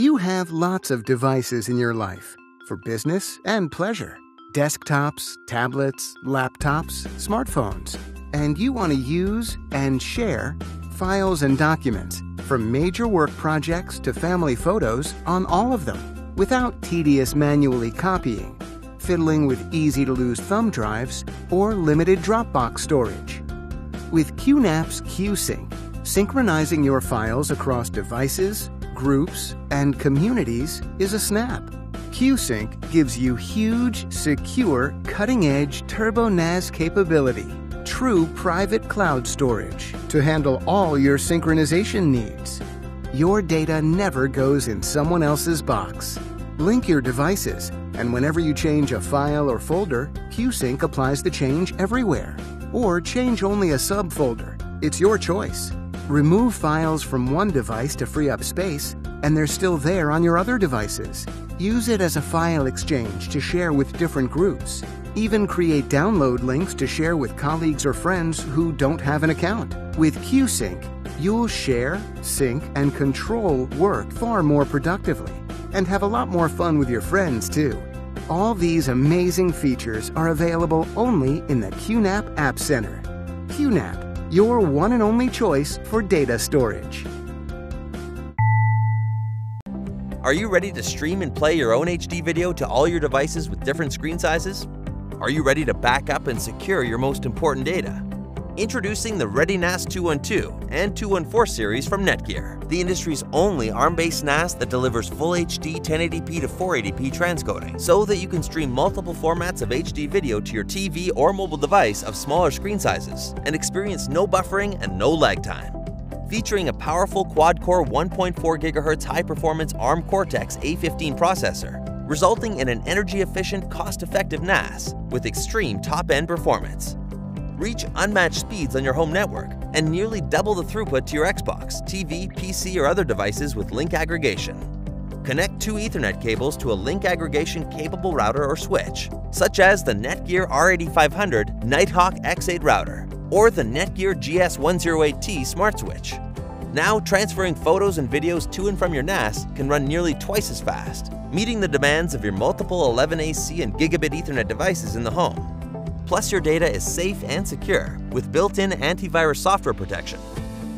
You have lots of devices in your life for business and pleasure desktops, tablets, laptops, smartphones. And you want to use and share files and documents from major work projects to family photos on all of them without tedious manually copying, fiddling with easy to lose thumb drives, or limited Dropbox storage. With QNAP's QSync, synchronizing your files across devices, groups, and communities is a snap. QSync gives you huge, secure, cutting edge Turbo NAS capability, true private cloud storage to handle all your synchronization needs. Your data never goes in someone else's box. Link your devices, and whenever you change a file or folder, QSync applies the change everywhere. Or change only a subfolder. It's your choice. Remove files from one device to free up space, and they're still there on your other devices. Use it as a file exchange to share with different groups. Even create download links to share with colleagues or friends who don't have an account. With QSync, you'll share, sync, and control work far more productively and have a lot more fun with your friends too. All these amazing features are available only in the QNAP App Center. QNAP, your one and only choice for data storage. Are you ready to stream and play your own HD video to all your devices with different screen sizes? Are you ready to back up and secure your most important data? Introducing the ReadyNAS 212 and 214 series from Netgear, the industry's only ARM-based NAS that delivers full HD 1080p to 480p transcoding, so that you can stream multiple formats of HD video to your TV or mobile device of smaller screen sizes and experience no buffering and no lag time featuring a powerful quad-core 1.4 GHz high-performance ARM Cortex-A15 processor, resulting in an energy-efficient, cost-effective NAS with extreme top-end performance. Reach unmatched speeds on your home network and nearly double the throughput to your Xbox, TV, PC, or other devices with link aggregation. Connect two Ethernet cables to a link aggregation capable router or switch, such as the Netgear R8500 Nighthawk X8 router or the Netgear GS108T Smart Switch. Now, transferring photos and videos to and from your NAS can run nearly twice as fast, meeting the demands of your multiple 11AC and gigabit Ethernet devices in the home. Plus, your data is safe and secure with built-in antivirus software protection.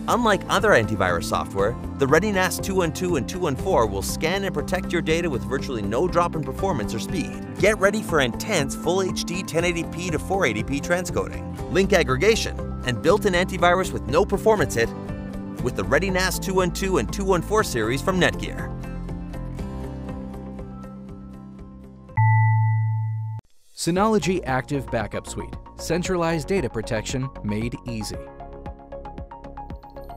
Unlike other antivirus software, the ReadyNAS 212 and 214 will scan and protect your data with virtually no drop in performance or speed. Get ready for intense Full HD 1080p to 480p transcoding, link aggregation, and built-in antivirus with no performance hit with the ReadyNAS 212 and 214 series from Netgear. Synology Active Backup Suite. Centralized data protection made easy.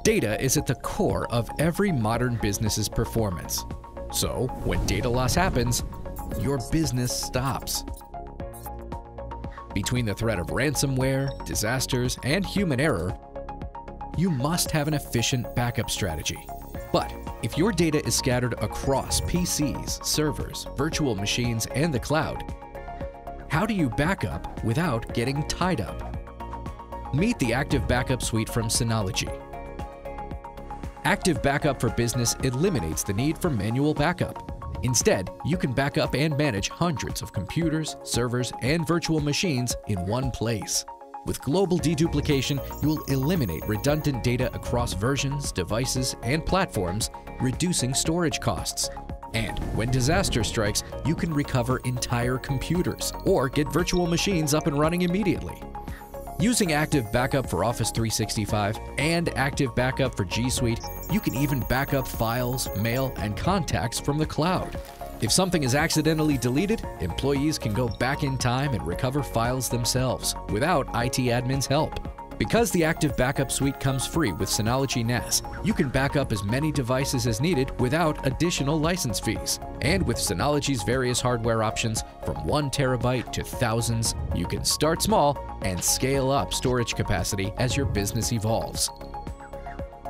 Data is at the core of every modern business's performance. So, when data loss happens, your business stops. Between the threat of ransomware, disasters, and human error, you must have an efficient backup strategy. But if your data is scattered across PCs, servers, virtual machines, and the cloud, how do you backup without getting tied up? Meet the Active Backup Suite from Synology. Active Backup for Business eliminates the need for manual backup. Instead, you can back up and manage hundreds of computers, servers, and virtual machines in one place. With global deduplication, you will eliminate redundant data across versions, devices, and platforms, reducing storage costs. And when disaster strikes, you can recover entire computers or get virtual machines up and running immediately. Using Active Backup for Office 365 and Active Backup for G Suite, you can even back up files, mail, and contacts from the cloud. If something is accidentally deleted, employees can go back in time and recover files themselves without IT admin's help. Because the Active Backup Suite comes free with Synology NAS, you can back up as many devices as needed without additional license fees. And with Synology's various hardware options, from 1 terabyte to thousands, you can start small and scale up storage capacity as your business evolves.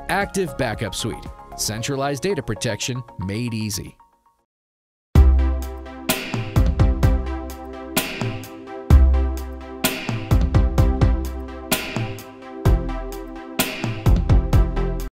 Active Backup Suite. Centralized data protection made easy.